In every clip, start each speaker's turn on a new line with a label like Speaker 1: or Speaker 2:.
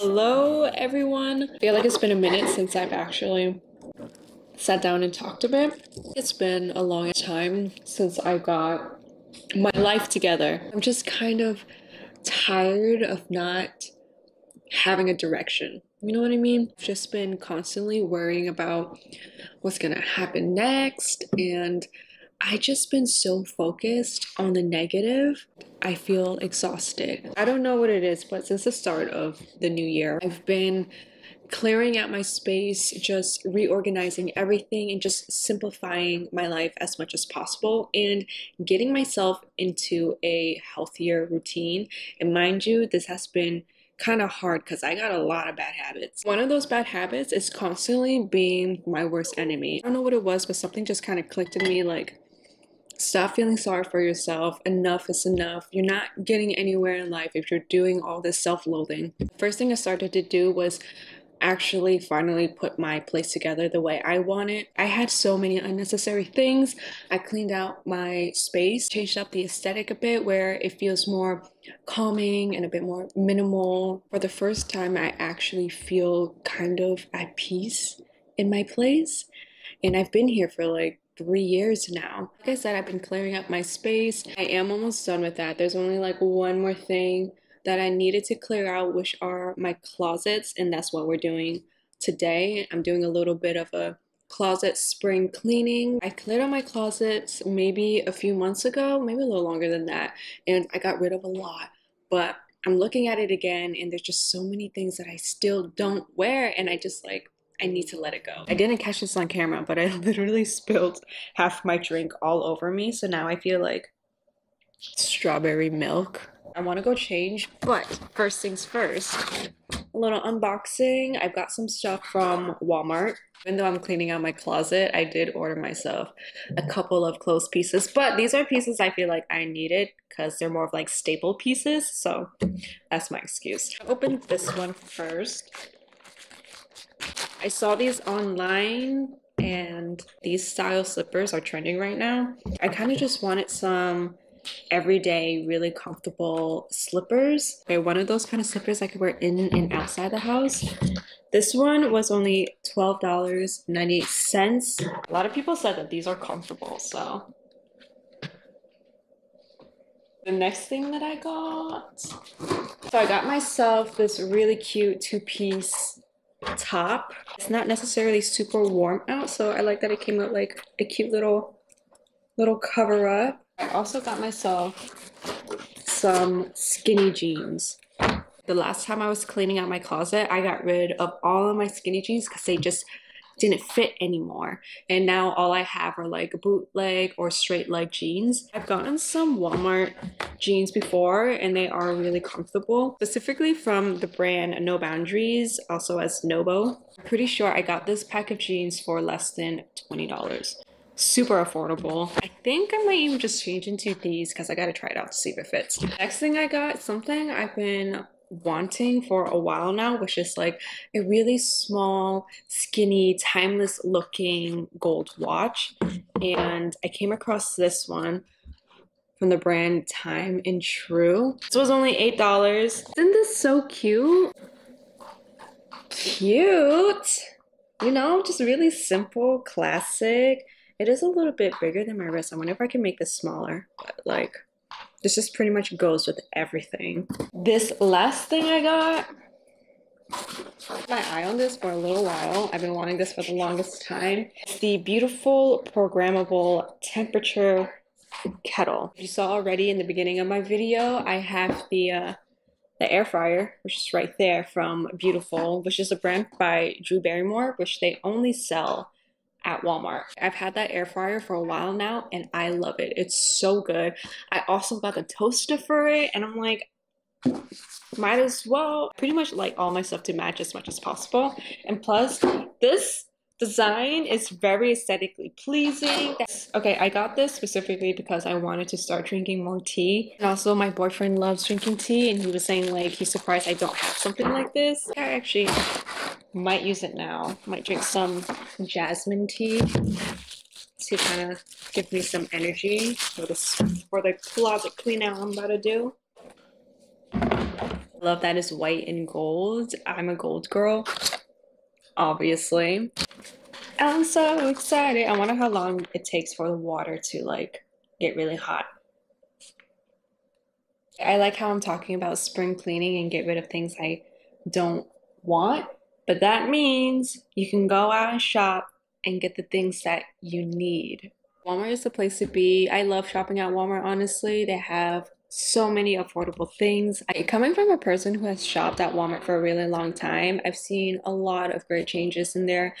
Speaker 1: Hello, everyone. I feel like it's been a minute since I've actually sat down and talked a bit. It's been a long time since I got my life together. I'm just kind of tired of not having a direction. You know what I mean? Just been constantly worrying about what's gonna happen next, and I just been so focused on the negative. I feel exhausted. I don't know what it is, but since the start of the new year, I've been clearing out my space, just reorganizing everything, and just simplifying my life as much as possible and getting myself into a healthier routine. And mind you, this has been kind of hard because I got a lot of bad habits. One of those bad habits is constantly being my worst enemy. I don't know what it was, but something just kind of clicked in me like, stop feeling sorry for yourself. Enough is enough. You're not getting anywhere in life if you're doing all this self loathing. First thing I started to do was actually finally put my place together the way I want it. I had so many unnecessary things. I cleaned out my space, changed up the aesthetic a bit where it feels more calming and a bit more minimal. For the first time, I actually feel kind of at peace in my place. And I've been here for like three years now. Like I said, I've been clearing up my space. I am almost done with that. There's only like one more thing that I needed to clear out, which are my closets, and that's what we're doing today. I'm doing a little bit of a closet spring cleaning. I cleared out my closets maybe a few months ago, maybe a little longer than that, and I got rid of a lot. But I'm looking at it again, and there's just so many things that I still don't wear, and I just like I need to let it go. I didn't catch this on camera, but I literally spilled half my drink all over me, so now I feel like strawberry milk I want to go change, but first things first, a little unboxing. I've got some stuff from Walmart. Even though I'm cleaning out my closet, I did order myself a couple of clothes pieces, but these are pieces I feel like I needed because they're more of like staple pieces, so that's my excuse. I opened this one first. I saw these online and these style slippers are trending right now. I kind of just wanted some everyday, really comfortable slippers. They're one of those kind of slippers I could wear in and outside the house. This one was only $12.98. A lot of people said that these are comfortable, so. The next thing that I got, so I got myself this really cute two-piece top. It's not necessarily super warm out, so I like that it came with like a cute little little cover up. I also got myself some skinny jeans. The last time I was cleaning out my closet, I got rid of all of my skinny jeans because they just didn't fit anymore. And now all I have are like bootleg or straight leg jeans. I've gotten some Walmart jeans before and they are really comfortable, specifically from the brand No Boundaries, also as Nobo. I'm pretty sure I got this pack of jeans for less than $20 super affordable. Think I might even just change into these because I gotta try it out to see if it fits. Next thing I got, something I've been wanting for a while now, which is like a really small, skinny, timeless looking gold watch. And I came across this one from the brand Time and Tru. This was only $8. Isn't this so cute? Cute! You know, just really simple, classic. It is a little bit bigger than my wrist. I wonder if I can make this smaller. But like, this just pretty much goes with everything. This last thing I got, my eye on this for a little while. I've been wanting this for the longest time. It's the beautiful programmable temperature kettle. You saw already in the beginning of my video, I have the uh, the air fryer, which is right there from Beautiful, which is a brand by Drew Barrymore, which they only sell at Walmart. I've had that air fryer for a while now and I love it. It's so good. I also got the toaster for it and I'm like, might as well pretty much like all my stuff to match as much as possible. And plus, this design is very aesthetically pleasing. Okay, I got this specifically because I wanted to start drinking more tea. And also my boyfriend loves drinking tea and he was saying like he's surprised I don't have something like this. I actually might use it now. Might drink some jasmine tea to kind of give me some energy for this for the closet clean out I'm about to do. Love that is white and gold. I'm a gold girl, obviously. I'm so excited. I wonder how long it takes for the water to like get really hot. I like how I'm talking about spring cleaning and get rid of things I don't want, but that means you can go out and shop and get the things that you need. Walmart is the place to be. I love shopping at Walmart, honestly. They have so many affordable things. I, coming from a person who has shopped at Walmart for a really long time, I've seen a lot of great changes in there.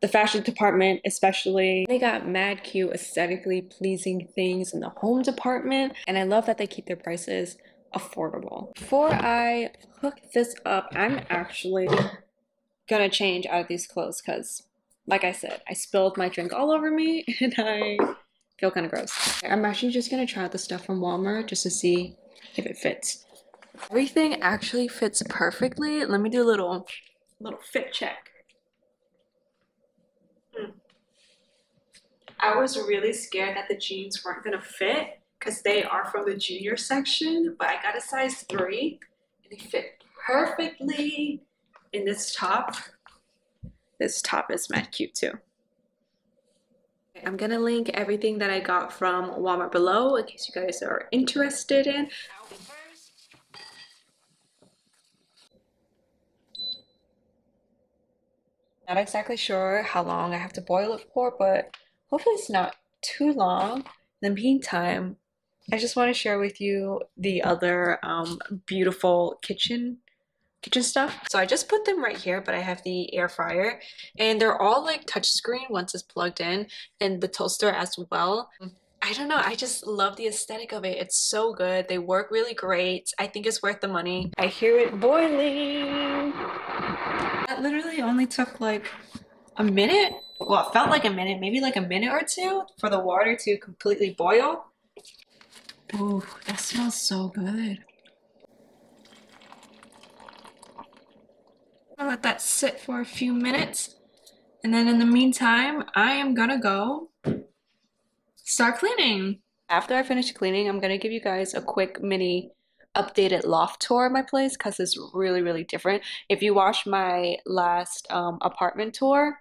Speaker 1: The fashion department, especially, they got mad cute, aesthetically pleasing things in the home department, and I love that they keep their prices affordable. Before I hook this up, I'm actually gonna change out of these clothes because, like I said, I spilled my drink all over me and I feel kind of gross. I'm actually just gonna try out the stuff from Walmart just to see if it fits. Everything actually fits perfectly. Let me do a little, little fit check. I was really scared that the jeans weren't gonna fit because they are from the junior section, but I got a size three and they fit perfectly in this top. This top is mad cute too. I'm gonna link everything that I got from Walmart below in case you guys are interested in. Not exactly sure how long I have to boil it for, but hopefully it's not too long. In the meantime, I just want to share with you the other um, beautiful kitchen kitchen stuff. So I just put them right here, but I have the air fryer and they're all like touchscreen once it's plugged in and the toaster as well. I don't know, I just love the aesthetic of it. It's so good. They work really great. I think it's worth the money. I hear it boiling. That literally only took like a minute. Well, it felt like a minute, maybe like a minute or two for the water to completely boil. Ooh, that smells so good. I'll let that sit for a few minutes. And then in the meantime, I am gonna go start cleaning. After I finish cleaning, I'm gonna give you guys a quick mini updated loft tour of my place because it's really, really different. If you watched my last um, apartment tour,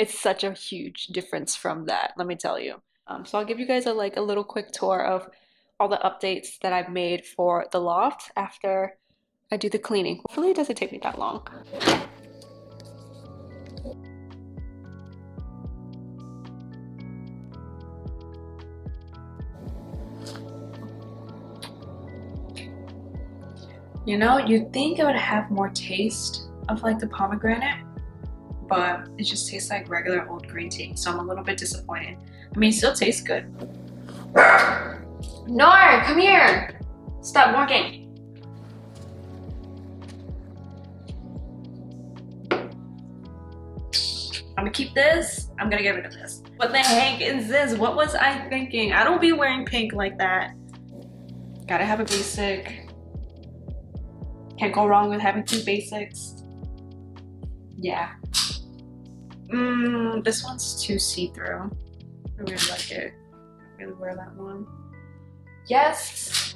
Speaker 1: it's such a huge difference from that, let me tell you. Um, so I'll give you guys a like a little quick tour of all the updates that I've made for the loft after I do the cleaning. Hopefully it doesn't take me that long. You know, you'd think it would have more taste of like the pomegranate, but it just tastes like regular old green tea. So I'm a little bit disappointed. I mean, it still tastes good. Nor, come here. Stop walking. I'm gonna keep this. I'm gonna get rid of this. What the heck is this? What was I thinking? I don't be wearing pink like that. Gotta have a basic. Can't go wrong with having two basics. Yeah. Mmm, this one's too see-through. I really like it. I really wear that one. Yes,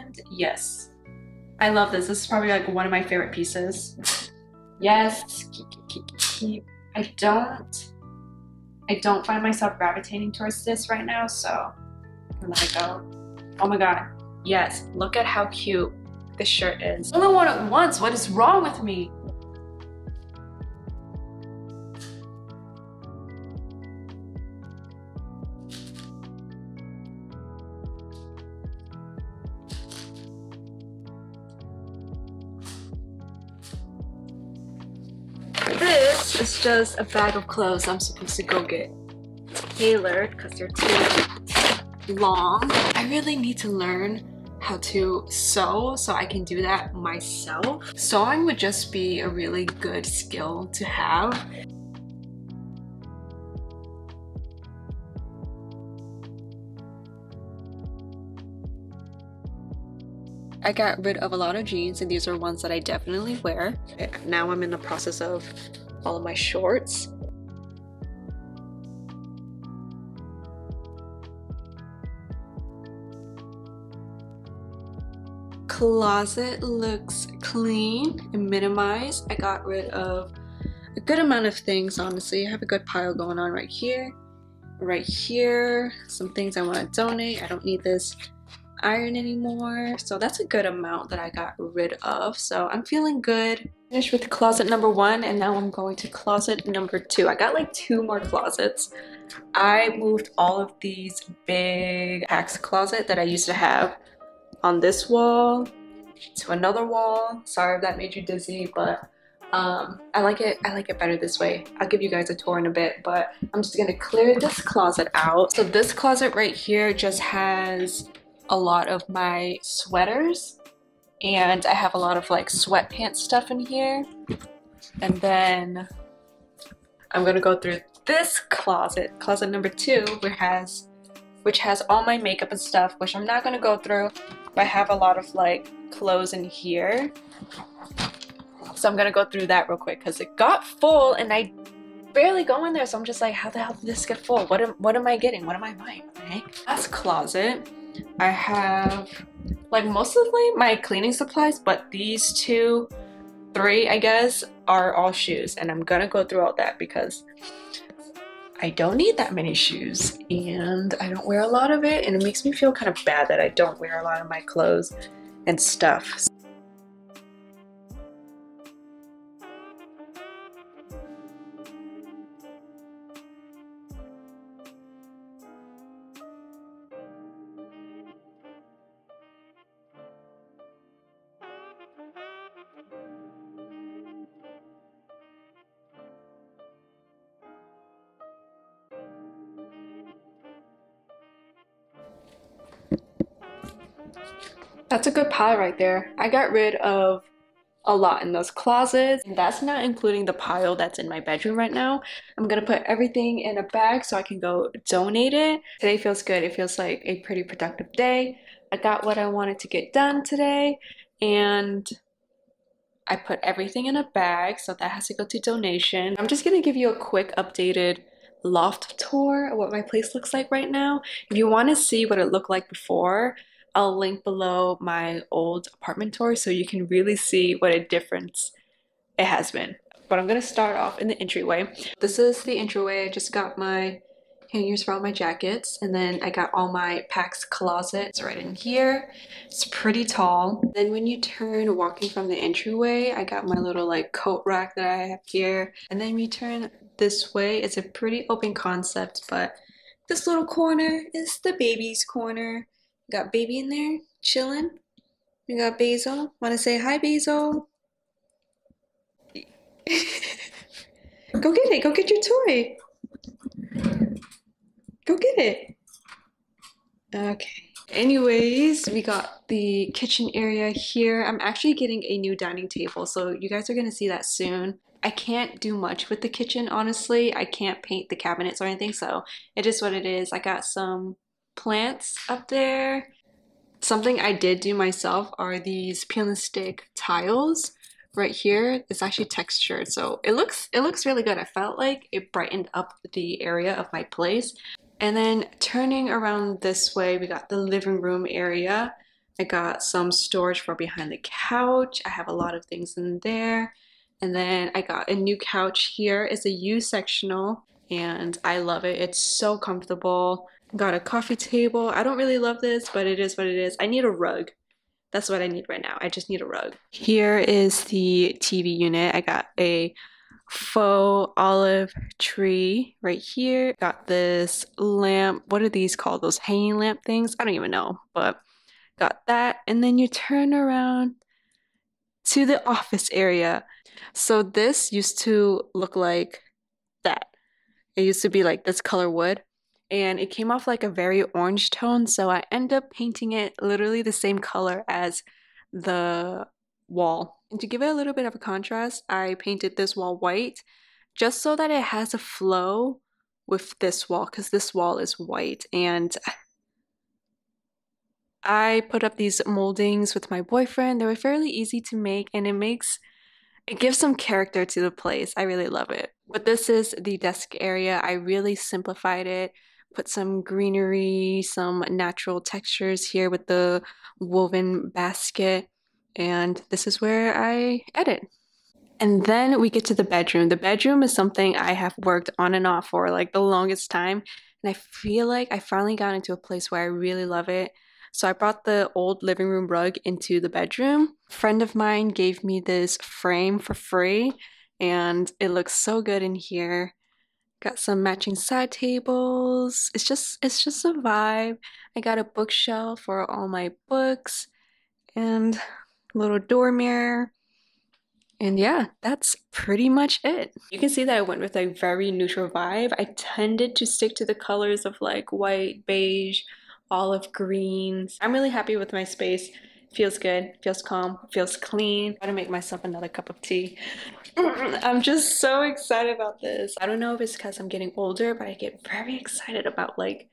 Speaker 1: and yes. I love this. This is probably like one of my favorite pieces. Yes, keep, keep, keep, keep. I don't I don't find myself gravitating towards this right now, so I'm let it go. Oh my god. Yes, look at how cute this shirt is. Only one at once. What is wrong with me? this is just a bag of clothes I'm supposed to go get tailored because they're too long. I really need to learn how to sew so I can do that myself. Sewing would just be a really good skill to have. I got rid of a lot of jeans and these are ones that I definitely wear. Now I'm in the process of all of my shorts. Closet looks clean and minimized. I got rid of a good amount of things honestly. I have a good pile going on right here, right here. Some things I want to donate. I don't need this iron anymore. So that's a good amount that I got rid of. So I'm feeling good. Finished with closet number one and now I'm going to closet number two. I got like two more closets. I moved all of these big PAX closet that I used to have on this wall to another wall. Sorry if that made you dizzy, but um, I like it. I like it better this way. I'll give you guys a tour in a bit, but I'm just gonna clear this closet out. So this closet right here just has a lot of my sweaters and I have a lot of like sweatpants stuff in here. And then I'm gonna go through this closet, closet number two, which has which has all my makeup and stuff, which I'm not gonna go through. But I have a lot of like clothes in here. So I'm gonna go through that real quick because it got full and I barely go in there. So I'm just like, how the hell did this get full? What am, what am I getting? What am I buying? Okay. Last closet I have like mostly my cleaning supplies, but these two, three, I guess, are all shoes. And I'm gonna go through all that because I don't need that many shoes and I don't wear a lot of it and it makes me feel kind of bad that I don't wear a lot of my clothes and stuff. That's a good pile right there. I got rid of a lot in those closets. And that's not including the pile that's in my bedroom right now. I'm gonna put everything in a bag so I can go donate it. Today feels good. It feels like a pretty productive day. I got what I wanted to get done today and I put everything in a bag so that has to go to donation. I'm just gonna give you a quick updated loft tour of what my place looks like right now. If you want to see what it looked like before, I'll link below my old apartment tour so you can really see what a difference it has been. But I'm gonna start off in the entryway. This is the entryway. I just got my hangers for all my jackets and then I got all my PAX closets right in here. It's pretty tall. Then when you turn walking from the entryway, I got my little like coat rack that I have here. And then we turn this way. It's a pretty open concept, but this little corner is the baby's corner. Got baby in there chilling. We got Basil. Want to say hi, Basil? go get it. Go get your toy. Go get it. Okay. Anyways, we got the kitchen area here. I'm actually getting a new dining table, so you guys are going to see that soon. I can't do much with the kitchen, honestly. I can't paint the cabinets or anything, so it is what it is. I got some plants up there. Something I did do myself are these peel and stick tiles right here. It's actually textured, so it looks it looks really good. I felt like it brightened up the area of my place. And then turning around this way, we got the living room area. I got some storage for behind the couch. I have a lot of things in there. And then I got a new couch here. It's a U-sectional and I love it. It's so comfortable. Got a coffee table. I don't really love this, but it is what it is. I need a rug. That's what I need right now. I just need a rug. Here is the TV unit. I got a faux olive tree right here. Got this lamp. What are these called? Those hanging lamp things? I don't even know, but got that. And then you turn around to the office area. So this used to look like that. It used to be like this color wood and it came off like a very orange tone so I end up painting it literally the same color as the wall. And to give it a little bit of a contrast, I painted this wall white just so that it has a flow with this wall because this wall is white and
Speaker 2: I put up these moldings with my boyfriend. They were fairly easy to make and it makes it gives some character to the place. I really love it. But this is the desk area. I really simplified it. Put some greenery, some natural textures here with the woven basket. And this is where I edit. And then we get to the bedroom. The bedroom is something I have worked on and off for like the longest time. And I feel like I finally got into a place where I really love it. So I brought the old living room rug into the bedroom. A friend of mine gave me this frame for free and it looks so good in here. Got some matching side tables. It's just it's just a vibe. I got a bookshelf for all my books and little door mirror. And yeah, that's pretty much it. You can see that I went with a very neutral vibe. I tended to stick to the colors of like white, beige, olive greens. I'm really happy with my space. Feels good, feels calm, feels clean. Gonna make myself another cup of tea. I'm just so excited about this. I don't know if it's because I'm getting older, but I get very excited about like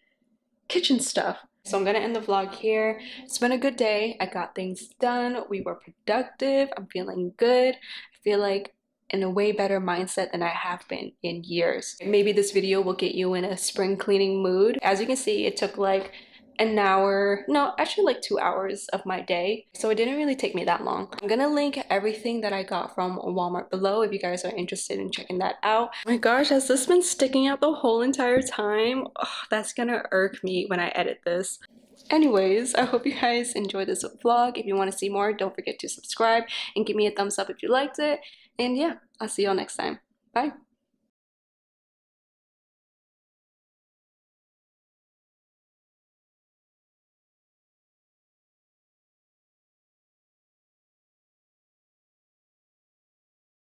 Speaker 2: kitchen stuff. So I'm gonna end the vlog here. It's been a good day. I got things done. We were productive. I'm feeling good. I feel like in a way better mindset than I have been in years. Maybe this video will get you in a spring cleaning mood. As you can see, it took like an hour, no, actually like two hours of my day. So it didn't really take me that long. I'm gonna link everything that I got from Walmart below if you guys are interested in checking that out. Oh my gosh, has this been sticking out the whole entire time? Oh, that's gonna irk me when I edit this. Anyways, I hope you guys enjoyed this vlog. If you want to see more, don't forget to subscribe and give me a thumbs up if you liked it. And yeah, I'll see y'all next time. Bye.